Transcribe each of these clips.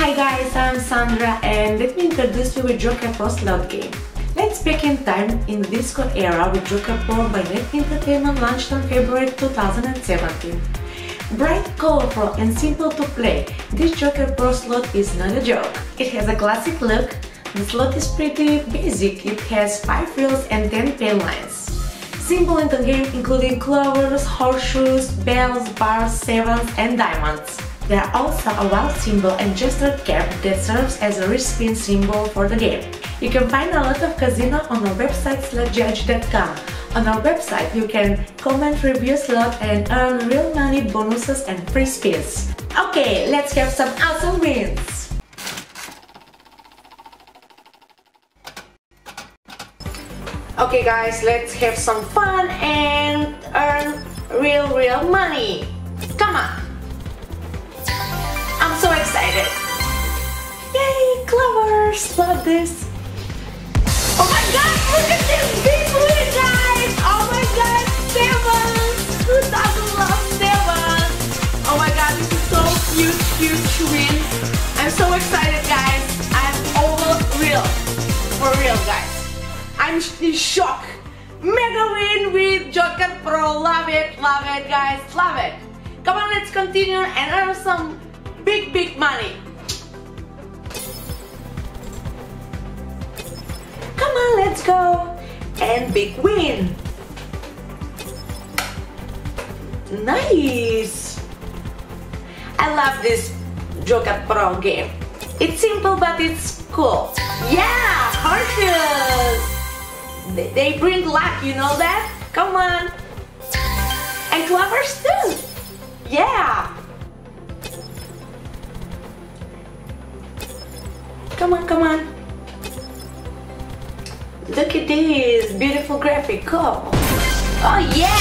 I'm Sandra and let me introduce you with Joker Pro slot game. Let's back in time in the disco era with Joker Pro by Net Entertainment launched on February 2017. Bright, colorful and simple to play, this Joker Pro slot is not a joke. It has a classic look, the slot is pretty basic, it has 5 wheels and 10 paylines. Symbol in the game including clovers, horseshoes, bells, bars, sevens and diamonds. There are also a wild symbol and jester cap that serves as a respin symbol for the game. You can find a lot of casino on our website slotsjudge.com. On our website you can comment, review slot and earn real money bonuses and free spins. Okay, let's have some awesome wins! Okay guys, let's have some fun and earn real real money. Come on! Excited. Yay, clovers! Love this. Oh my god, look at this big wheel, guys! Oh my god, sevens! Who doesn't love sevens? Oh my god, this is so huge, huge win. I'm so excited, guys. I'm over real. For real, guys. I'm in shock. Mega win with Joker Pro. Love it, love it, guys. Love it. Come on, let's continue and earn some big, money. Come on, let's go. And big win. Nice. I love this Joker Pro game. It's simple, but it's cool. Yeah, horses. They bring luck, you know that? Come on. And clovers too. Yeah. Come on, come on. Look at this beautiful graphic. Cool. Oh yeah!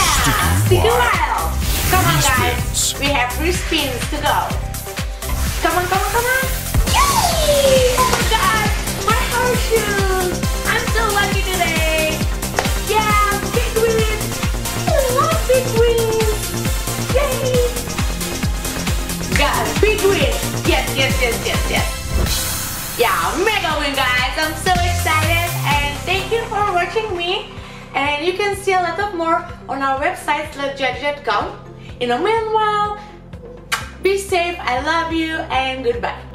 Come on, guys. We have three spins to go. Yeah, mega win guys! I'm so excited and thank you for watching me and you can see a lot of more on our website slotsjudge.com. In the meanwhile, be safe, I love you and goodbye.